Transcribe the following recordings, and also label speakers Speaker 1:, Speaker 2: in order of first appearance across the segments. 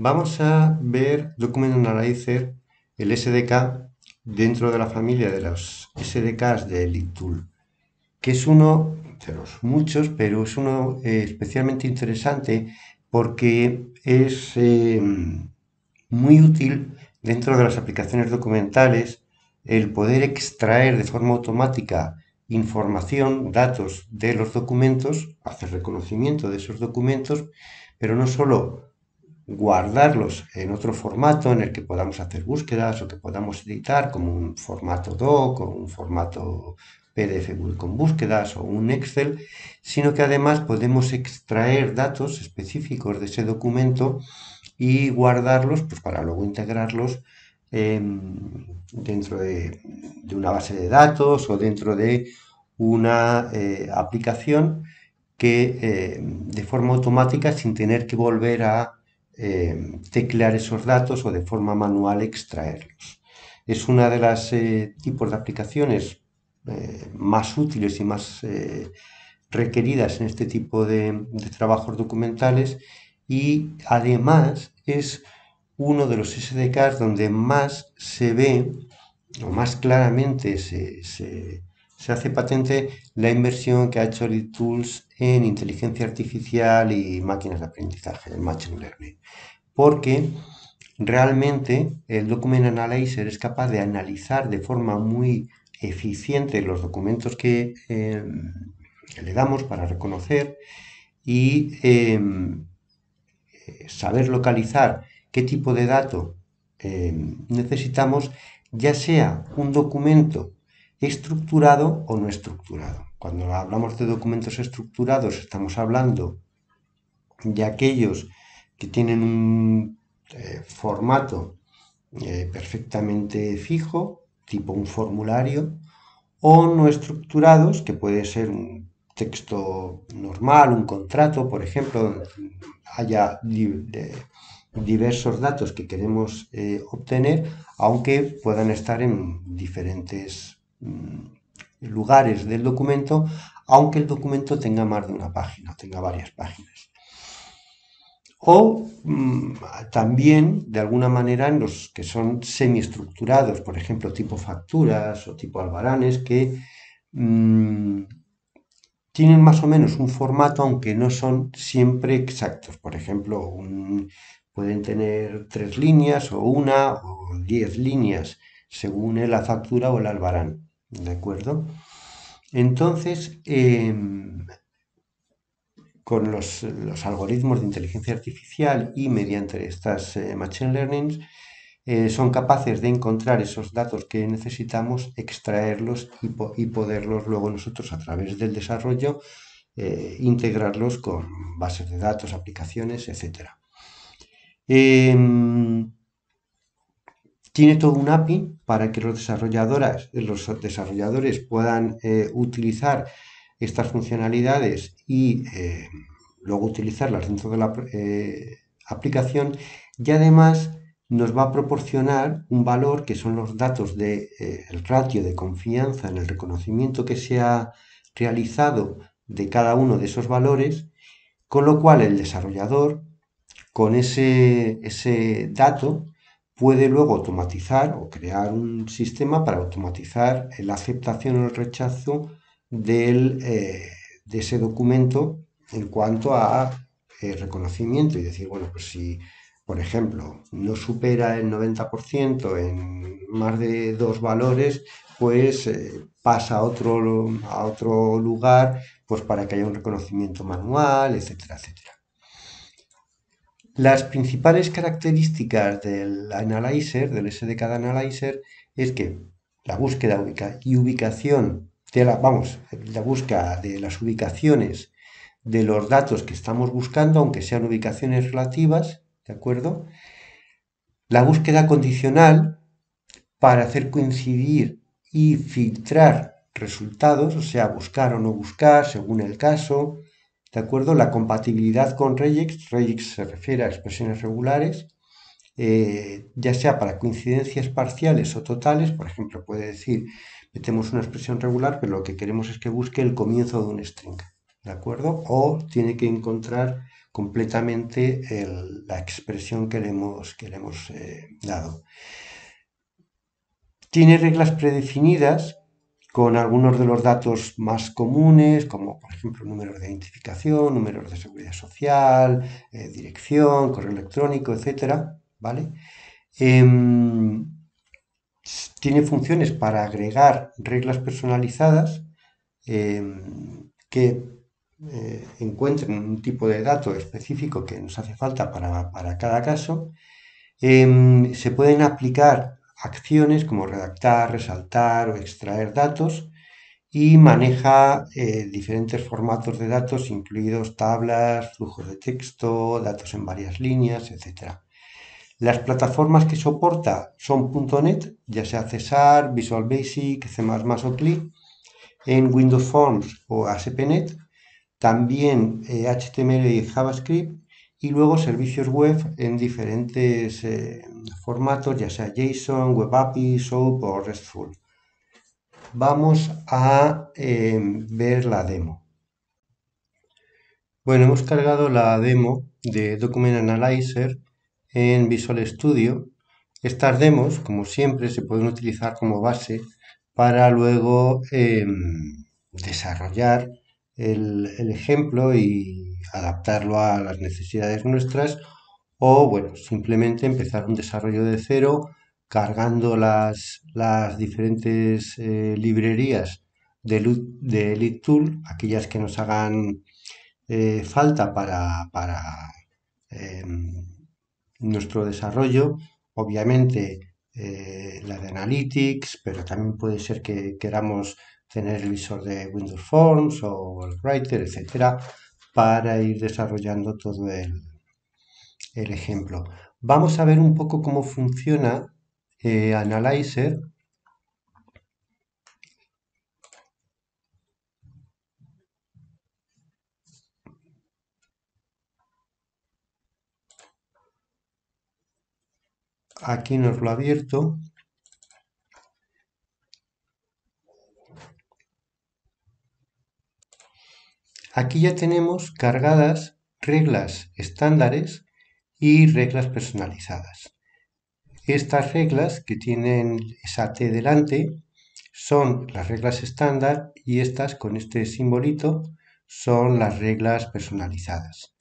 Speaker 1: Vamos a ver Document Analyzer, el SDK, dentro de la familia de los SDKs de LibTool, que es uno de los muchos, pero es uno eh, especialmente interesante porque es eh, muy útil dentro de las aplicaciones documentales el poder extraer de forma automática información, datos de los documentos, hacer reconocimiento de esos documentos, pero no solo guardarlos en otro formato en el que podamos hacer búsquedas o que podamos editar como un formato doc o un formato PDF con búsquedas o un Excel, sino que además podemos extraer datos específicos de ese documento y guardarlos pues, para luego integrarlos em, dentro de, una base de datos o dentro de una eh, aplicación que eh, de forma automática sin tener que volver a eh, teclear esos datos o de forma manual extraerlos. Es una de las eh, tipos de aplicaciones eh, más útiles y más requeridas en este tipo de, trabajos documentales y además es uno de los SDKs donde más se ve o más claramente se, se hace patente la inversión que ha hecho Tools en inteligencia artificial y máquinas de aprendizaje, el Machine Learning. Porque realmente el Document Analyzer es capaz de analizar de forma muy eficiente los documentos que, em, le damos para reconocer y em, saber localizar qué tipo de dato em, necesitamos, ya sea un documento estructurado o no estructurado. Cuando hablamos de documentos estructurados estamos hablando de aquellos que tienen un eh, formato eh, perfectamente fijo, tipo un formulario, o no estructurados, que puede ser un texto normal, un contrato, por ejemplo, donde haya diversos datos que queremos eh, obtener, aunque puedan estar en diferentes Mm, lugares del documento, aunque el documento tenga más de una página, tenga varias páginas. O mm, también, de alguna manera, en los que son semiestructurados, por ejemplo, tipo facturas o tipo albaranes, que mm, tienen más o menos un formato, aunque no son siempre exactos. Por ejemplo, pueden tener tres líneas o una o diez líneas según la factura o el albarán. ¿De acuerdo? Entonces, em, con los, algoritmos de inteligencia artificial y mediante estas eh, machine learning, eh, son capaces de encontrar esos datos que necesitamos, extraerlos y, poderlos luego nosotros a través del desarrollo eh, integrarlos con bases de datos, aplicaciones, etc. Tiene todo un API para que los, los desarrolladores puedan eh, utilizar estas funcionalidades y eh, luego utilizarlas dentro de la eh, aplicación y además nos va a proporcionar un valor que son los datos del de, ratio de confianza en el reconocimiento que se ha realizado de cada uno de esos valores, con lo cual el desarrollador con ese, ese dato puede luego automatizar o crear un sistema para automatizar la aceptación o el rechazo eh, de ese documento en cuanto a eh, reconocimiento y decir, bueno, pues si, por ejemplo, no supera el 90% en más de dos valores, pues eh, pasa a otro, a otro lugar pues para que haya un reconocimiento manual, etcétera, etcétera. Las principales características del Analyzer, del SDK de Analyzer, es que la búsqueda y ubicación de vamos, la búsqueda de las ubicaciones de los datos que estamos buscando, aunque sean ubicaciones relativas, ¿de acuerdo? La búsqueda condicional para hacer coincidir y filtrar resultados, o sea, buscar o no buscar según el caso, ¿De acuerdo? La compatibilidad con regex, regex se refiere a expresiones regulares, eh, ya sea para coincidencias parciales o totales, por ejemplo, puede decir, metemos una expresión regular, pero lo que queremos es que busque el comienzo de un string. ¿de acuerdo? O tiene que encontrar completamente la expresión que le hemos, eh, dado. Tiene reglas predefinidas con algunos de los datos más comunes, como por ejemplo números de identificación, números de seguridad social, eh, dirección, correo electrónico, etcétera, ¿vale? Em, tiene funciones para agregar reglas personalizadas em, que eh, encuentren un tipo de dato específico que nos hace falta para, cada caso. Em, se pueden aplicar acciones como redactar, resaltar o extraer datos y maneja eh, diferentes formatos de datos, incluidos tablas, flujos de texto, datos en varias líneas, etc. Las plataformas que soporta son .NET, ya sea Cesar, Visual Basic, C++ o CLI, en Windows Forms o ASP.NET, también HTML eh, y JavaScript y luego servicios web en diferentes eh, formatos, ya sea JSON, WebAPI, SOAP o RESTful. Vamos a em, ver la demo. Bueno, hemos cargado la demo de Document Analyzer en Visual Studio. Estas demos, como siempre, se pueden utilizar como base para luego em, desarrollar el, ejemplo y adaptarlo a las necesidades nuestras o bueno, simplemente empezar un desarrollo de cero cargando las, las diferentes eh, librerías de, de Elite Tool, aquellas que nos hagan eh, falta para, para em, nuestro desarrollo, obviamente eh, la de Analytics, pero también puede ser que queramos tener el visor de Windows Forms o el Writer, etcétera, para ir desarrollando todo el, ejemplo. Vamos a ver un poco cómo funciona eh, Analyzer. Aquí nos lo ha abierto. Aquí ya tenemos cargadas reglas estándares y reglas personalizadas. Estas reglas que tienen esa T delante son las reglas estándar y estas con este simbolito son las reglas personalizadas.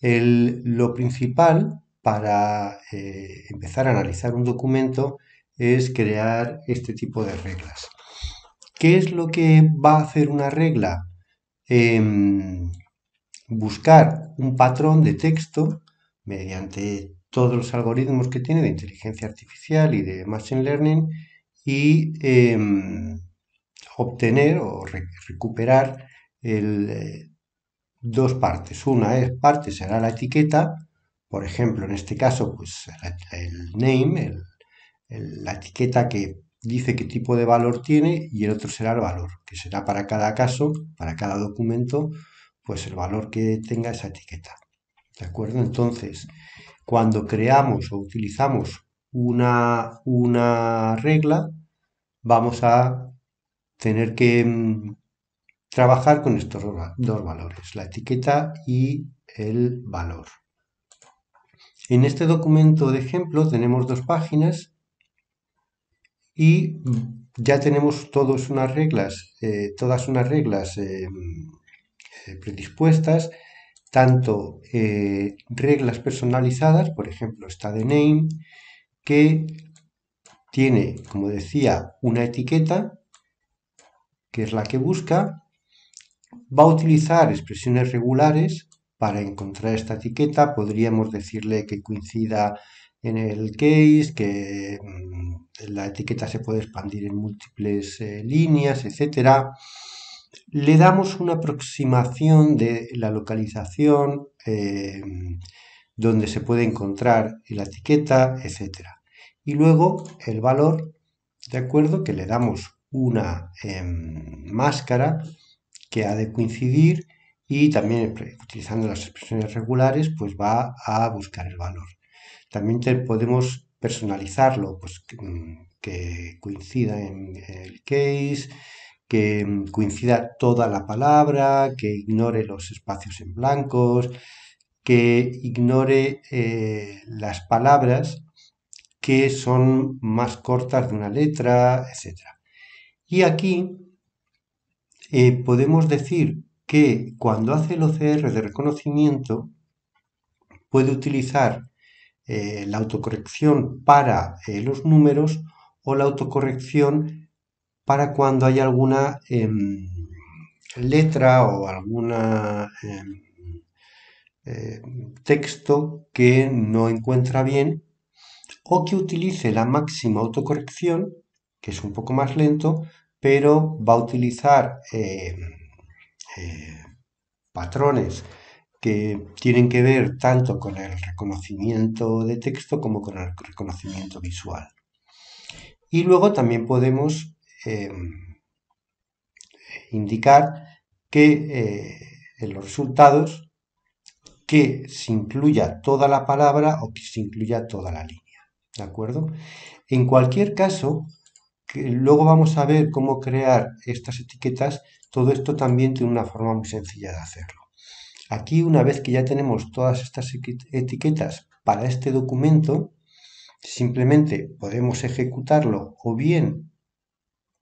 Speaker 1: lo principal para eh, empezar a analizar un documento es crear este tipo de reglas. ¿Qué es lo que va a hacer una regla? Em, buscar un patrón de texto mediante todos los algoritmos que tiene de inteligencia artificial y de machine learning y em, obtener o recuperar eh, dos partes. Una es parte será la etiqueta, por ejemplo, en este caso, pues el, name, la etiqueta que dice qué tipo de valor tiene y el otro será el valor, que será para cada caso, para cada documento, pues el valor que tenga esa etiqueta. ¿De acuerdo? Entonces, cuando creamos o utilizamos una, una regla, vamos a tener que mm, trabajar con estos dos valores, la etiqueta y el valor. En este documento de ejemplo tenemos dos páginas y ya tenemos todas unas reglas, eh, todas unas reglas eh, eh, predispuestas, tanto reglas personalizadas, por ejemplo, esta de name, que tiene, como decía, una etiqueta, que es la que busca, va a utilizar expresiones regulares para encontrar esta etiqueta, podríamos decirle que coincida en el case, que mm, la etiqueta se puede expandir en múltiples eh, líneas, etc. Le damos una aproximación de la localización eh, donde se puede encontrar la etiqueta, etc. Y luego el valor, de acuerdo, que le damos una em, máscara que ha de coincidir y también utilizando las expresiones regulares, pues va a buscar el valor. También podemos personalizarlo, pues que, mm, coincida en el case, que mm, coincida toda la palabra, que ignore los espacios en blancos, que ignore eh, las palabras que son más cortas de una letra, etc. Y aquí eh, podemos decir que cuando hace el OCR de reconocimiento puede utilizar eh, la autocorrección para los números o la autocorrección para cuando hay alguna em, letra o alguna em, eh, texto que no encuentra bien o que utilice la máxima autocorrección, que es un poco más lento, pero va a utilizar em, eh, patrones que tienen que ver tanto con el reconocimiento de texto como con el reconocimiento visual. Y luego también podemos Em, indicar que eh, en los resultados que se incluya toda la palabra o que se incluya toda la línea. ¿De acuerdo? En cualquier caso, que luego vamos a ver cómo crear estas etiquetas, todo esto también tiene una forma muy sencilla de hacerlo. Aquí, una vez que ya tenemos todas estas etiquetas para este documento, simplemente podemos ejecutarlo o bien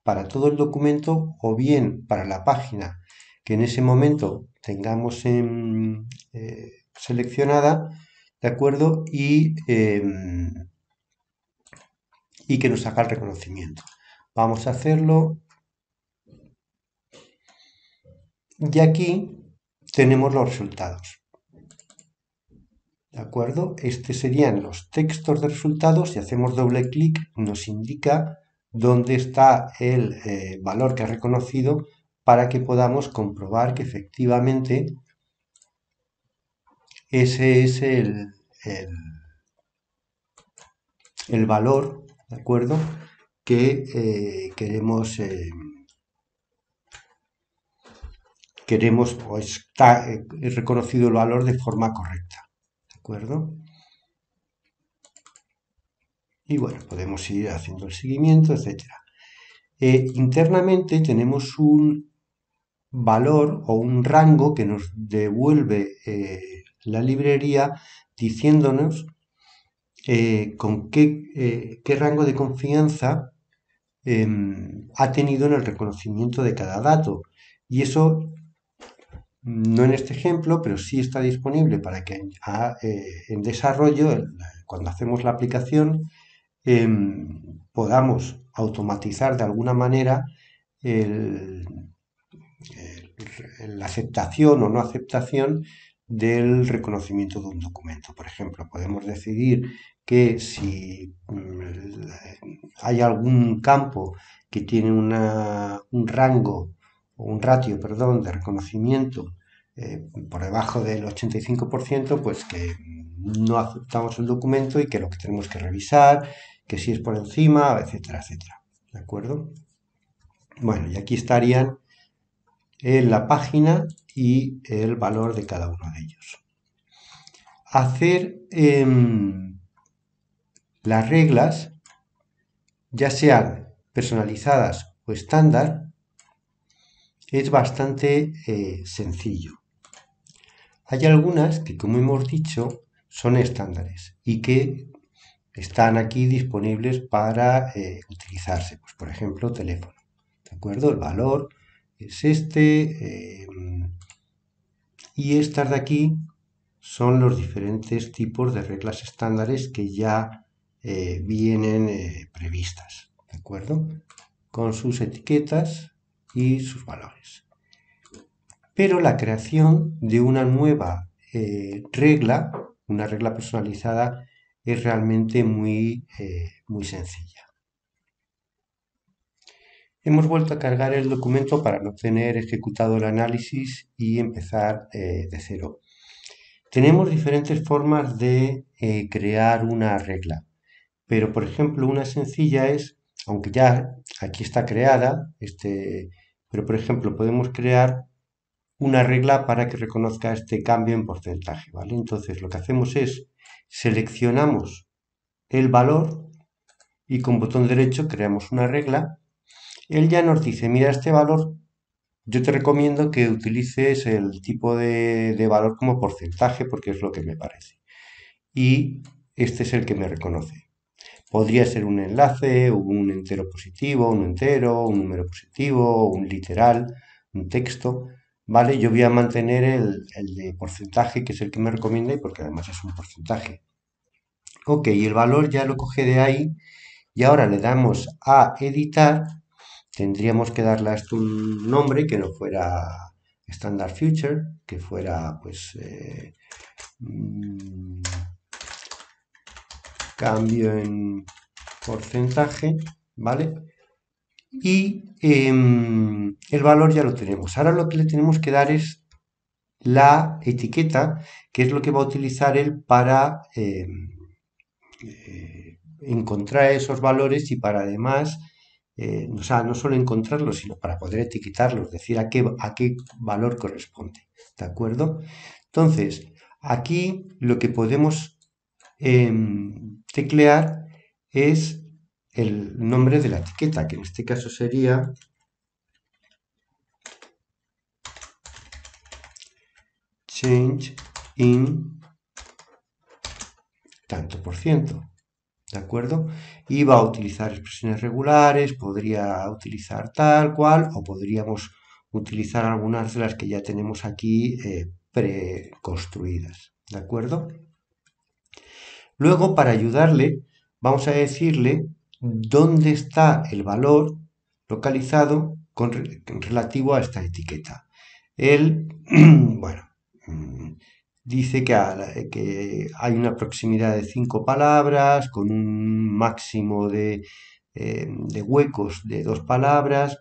Speaker 1: para todo el documento o bien para la página que en ese momento tengamos eh, seleccionada, ¿de acuerdo? Y, em, y que nos haga el reconocimiento. Vamos a hacerlo. Y aquí tenemos los resultados. ¿De acuerdo? Estos serían los textos de resultados. Si hacemos doble clic, nos indica dónde está el eh, valor que ha reconocido para que podamos comprobar que efectivamente ese es el, el, valor, ¿de acuerdo? Que eh, queremos, eh, queremos o está reconocido el valor de forma correcta, ¿de acuerdo? y bueno, podemos ir haciendo el seguimiento, etc. Eh, internamente tenemos un valor o un rango que nos devuelve eh, la librería diciéndonos eh, con qué, qué, rango de confianza em, ha tenido en el reconocimiento de cada dato. Y eso, no en este ejemplo, pero sí está disponible para que en desarrollo, cuando hacemos la aplicación, Em, podamos automatizar de alguna manera la aceptación o no aceptación del reconocimiento de un documento. Por ejemplo, podemos decidir que si mm, hay algún campo que tiene un rango un ratio, perdón, de reconocimiento eh, por debajo del 85%, pues que no aceptamos el documento y que lo que tenemos que revisar que si es por encima, etcétera, etcétera. ¿De acuerdo? Bueno, y aquí estarían en la página y el valor de cada uno de ellos. Hacer em, las reglas, ya sean personalizadas o estándar, es bastante eh, sencillo. Hay algunas que, como hemos dicho, son estándares y que están aquí disponibles para eh, utilizarse. Pues, por ejemplo, teléfono. ¿De acuerdo? El valor es este. Eh, y estas de aquí son los diferentes tipos de reglas estándares que ya vienen previstas. ¿De acuerdo? Con sus etiquetas y sus valores. Pero la creación de una nueva regla, una regla personalizada, es realmente muy, eh, muy sencilla. Hemos vuelto a cargar el documento para no tener ejecutado el análisis y empezar eh, de cero. Tenemos diferentes formas de eh, crear una regla, pero por ejemplo una sencilla es, aunque ya aquí está creada, este, pero por ejemplo podemos crear una regla para que reconozca este cambio en porcentaje, ¿vale? Entonces lo que hacemos es seleccionamos el valor y con botón derecho creamos una regla él ya nos dice, mira, este valor, yo te recomiendo que utilices el tipo de, de valor como porcentaje porque es lo que me parece. Y este es el que me reconoce. Podría ser un enlace, un entero positivo, un entero, un número positivo, un literal, un texto. ¿Vale? Yo voy a mantener el, el de porcentaje, que es el que me recomienda y porque además es un porcentaje. Ok, el valor ya lo coge de ahí y ahora le damos a editar. Tendríamos que darle a esto un nombre que no fuera Standard Future, que fuera pues eh, mm, cambio en porcentaje, ¿vale? Y em, el valor ya lo tenemos. Ahora lo que le tenemos que dar es la etiqueta, que es lo que va a utilizar él para em, eh, encontrar esos valores y para además, eh, o sea, no solo encontrarlos, sino para poder etiquetarlos, decir a qué, a qué valor corresponde. ¿De acuerdo? Entonces, aquí lo que podemos em, teclear es el nombre de la etiqueta, que en este caso sería change in tanto por ciento. ¿De acuerdo? Y va a utilizar expresiones regulares, podría utilizar tal cual, o podríamos utilizar algunas de las que ya tenemos aquí eh, preconstruidas. ¿De acuerdo? Luego, para ayudarle, vamos a decirle dónde está el valor localizado con, relativo a esta etiqueta. Él, bueno, mm, dice que, hay una proximidad de cinco palabras con un máximo de, eh, huecos de dos palabras.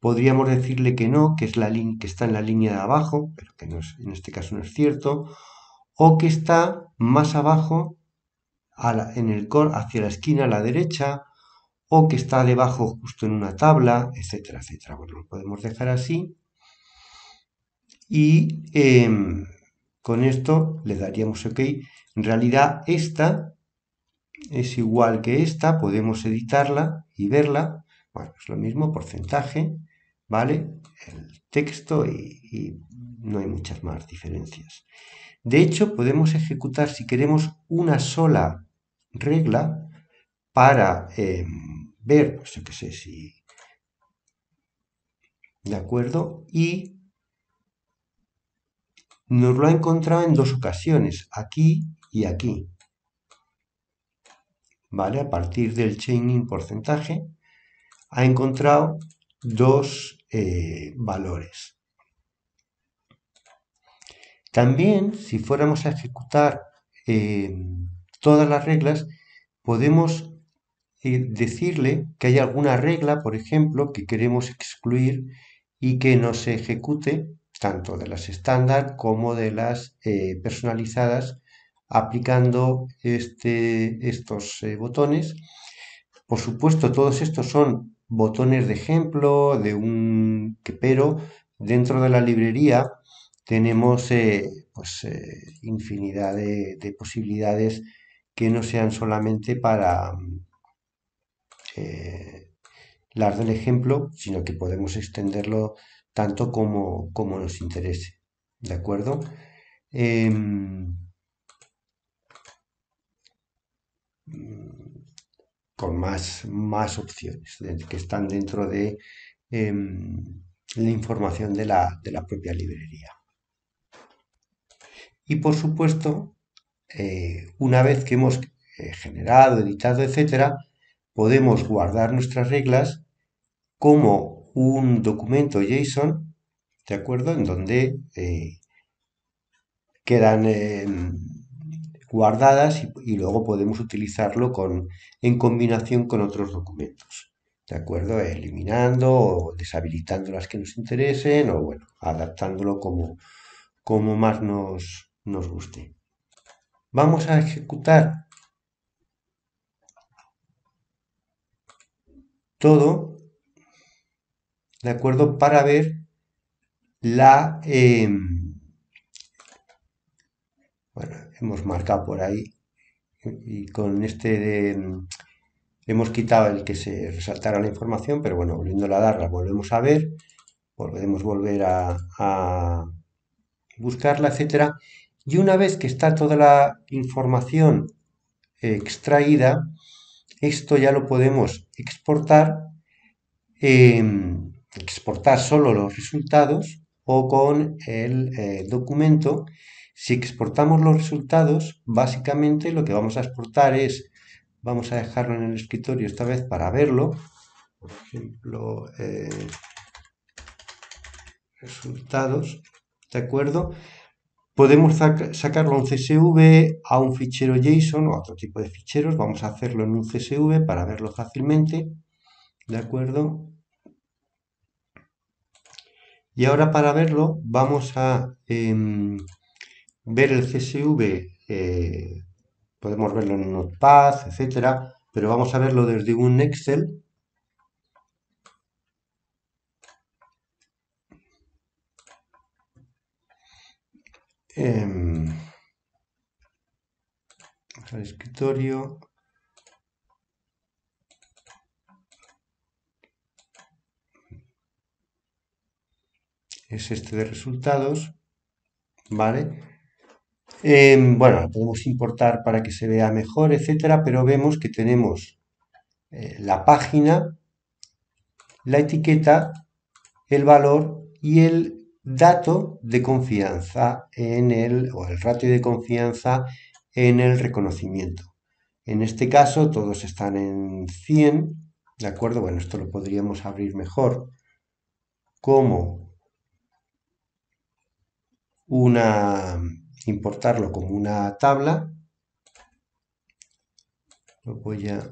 Speaker 1: Podríamos decirle que no, que, es la que está en la línea de abajo, pero que en este caso no es cierto, o que está más abajo en el cor hacia la esquina a la derecha, o que está debajo justo en una tabla, etcétera, etcétera. Bueno, lo podemos dejar así. Y em, con esto le daríamos OK. En realidad esta es igual que esta, podemos editarla y verla. Bueno, es lo mismo, porcentaje, ¿vale? El texto y, no hay muchas más diferencias. De hecho, podemos ejecutar, si queremos, una sola regla para em, ver, pues yo qué sé, si... ¿De acuerdo? Y nos lo ha encontrado en dos ocasiones, aquí y aquí. ¿Vale? A partir del chaining porcentaje, ha encontrado dos eh, valores. También, si fuéramos a ejecutar eh, todas las reglas, podemos eh, decirle que hay alguna regla, por ejemplo, que queremos excluir y que no se ejecute tanto de las estándar como de las eh, personalizadas, aplicando este, estos eh, botones. Por supuesto, todos estos son botones de ejemplo, de un pero dentro de la librería tenemos pues, infinidad de, posibilidades que no sean solamente para las del ejemplo, sino que podemos extenderlo tanto como, nos interese. ¿De acuerdo? Em, con más, más opciones que están dentro de em, la información de la, propia librería. Y por supuesto, eh, una vez que hemos eh, generado, editado, etcétera, podemos guardar nuestras reglas como un documento JSON, ¿de acuerdo? En donde eh, quedan em, guardadas y, luego podemos utilizarlo con, en combinación con otros documentos, ¿de acuerdo? Eliminando o deshabilitando las que nos interesen o, bueno, adaptándolo como, como más nos, nos guste. Vamos a ejecutar todo ¿de acuerdo? Para ver la... Em, bueno, hemos marcado por ahí y con este de em, hemos quitado el que se resaltara la información, pero bueno, volviéndola a dar, la volvemos a ver, podemos volver a, a buscarla, etcétera. Y una vez que está toda la información extraída, esto ya lo podemos exportar, em, exportar solo los resultados o con el eh, documento. Si exportamos los resultados, básicamente lo que vamos a exportar es, vamos a dejarlo en el escritorio esta vez para verlo, por ejemplo, eh, resultados, ¿de acuerdo? Podemos sacarlo a un CSV, a un fichero JSON o a otro tipo de ficheros. Vamos a hacerlo en un CSV para verlo fácilmente. ¿De acuerdo? Y ahora para verlo vamos a em, ver el CSV. Eh, podemos verlo en Notepad, etcétera, pero vamos a verlo desde un Excel Em, al escritorio. Es este de resultados. ¿Vale? Em, bueno, podemos importar para que se vea mejor, etcétera, pero vemos que tenemos eh, la página, la etiqueta, el valor y el dato de confianza en el, o el ratio de confianza en el reconocimiento. En este caso todos están en 100, ¿de acuerdo? Bueno, esto lo podríamos abrir mejor como una, importarlo como una tabla. Lo voy a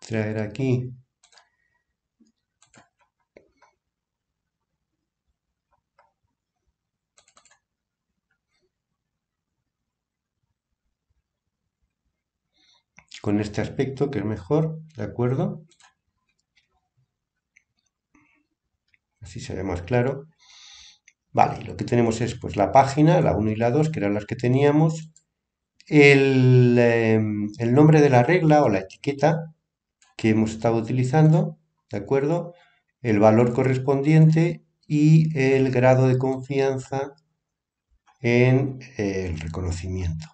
Speaker 1: traer aquí con este aspecto que es mejor, ¿de acuerdo? Así se ve más claro. Vale, lo que tenemos es pues la página, la 1 y la 2, que eran las que teníamos, el, em, el nombre de la regla o la etiqueta que hemos estado utilizando, ¿de acuerdo? El valor correspondiente y el grado de confianza en el reconocimiento.